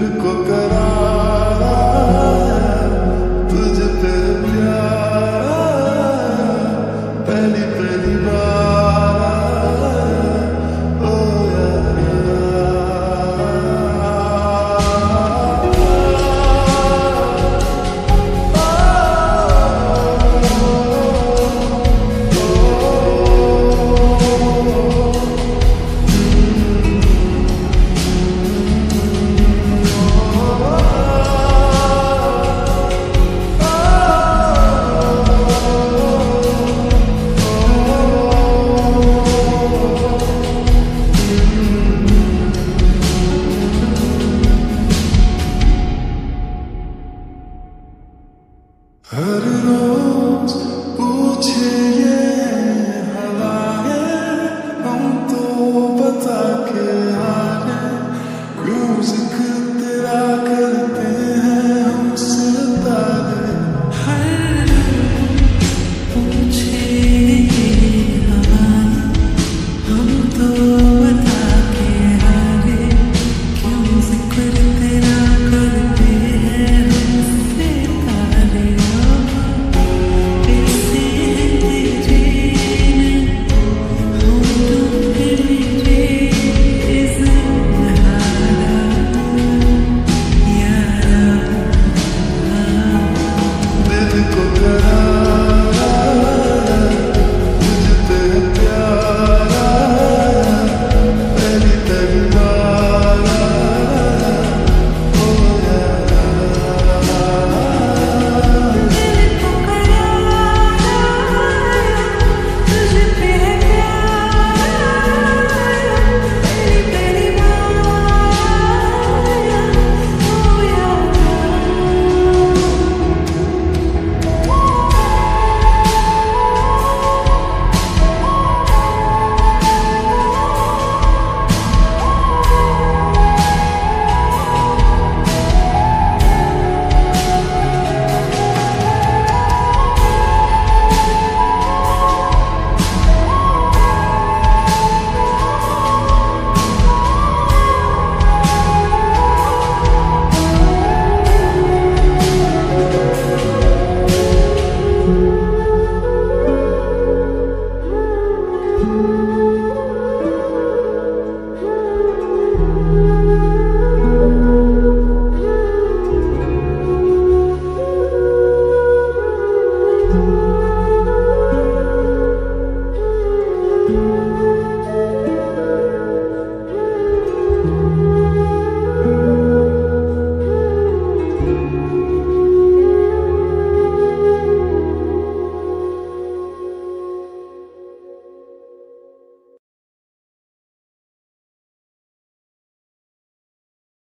You go.